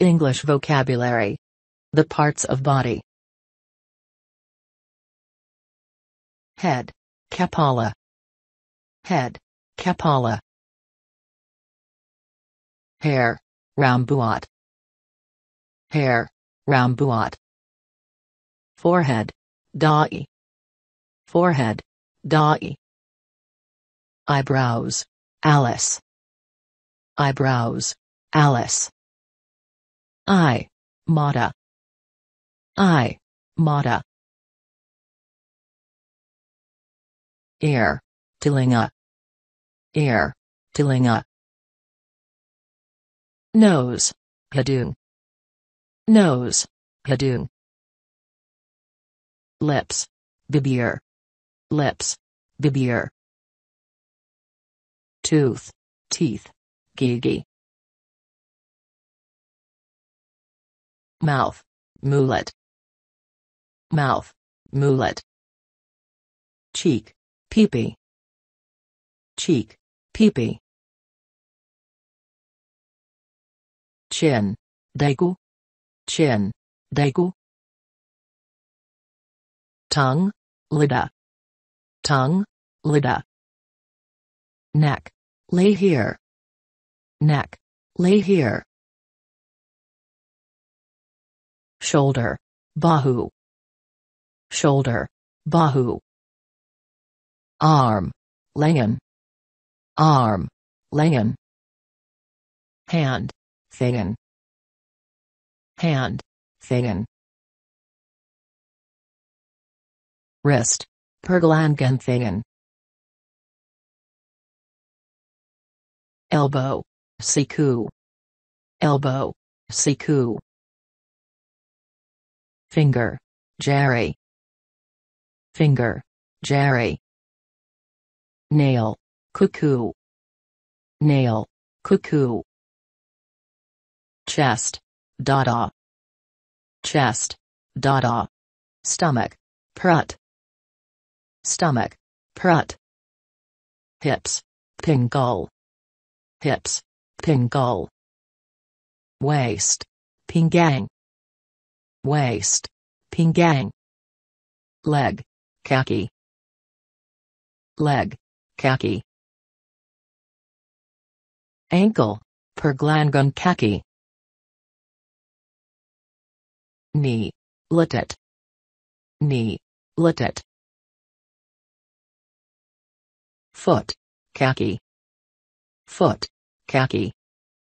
English vocabulary. The parts of body. Head. Kapala. Head. Kapala. Hair. Rambuat. Hair. Rambuat. Forehead. Dai. Forehead. Dai. Eyebrows. Alice. Eyebrows. Alice. Eye. Mata. Eye. Mata. Ear. Tilinga. Ear. Tilinga. Nose. Hidung. Nose. Hidung. Lips. Bibir. Lips. Bibir. Tooth. Teeth. Gigi. Mouth. Mulet. Mouth. Mulet. Cheek. Peepee. Cheek. Peepee. Chin. Dagu. Chin. Dagu. Tongue. Lida. Tongue. Lida. Neck. Lay here. Neck. Lay here. Shoulder. Bahu. Shoulder. Bahu. Arm. Langan. Arm. Langan. Hand. Thagan. Hand. Thagan. Wrist. Perglangan Thagan. Elbow. Siku. Elbow. Siku. Finger. Jerry. Finger. Jerry. Nail. Cuckoo. Nail. Cuckoo. Chest. Dada. Chest. Dada. Stomach. Prut. Stomach. Prut. Hips. Pingull. Hips. Pingull. Waist. Pingang. Waist. Pingang. Leg. Khaki. Leg. Khaki. Ankle. Perglangun khaki. Knee. Litet. Knee. Litet. Foot. Khaki. Foot. Khaki.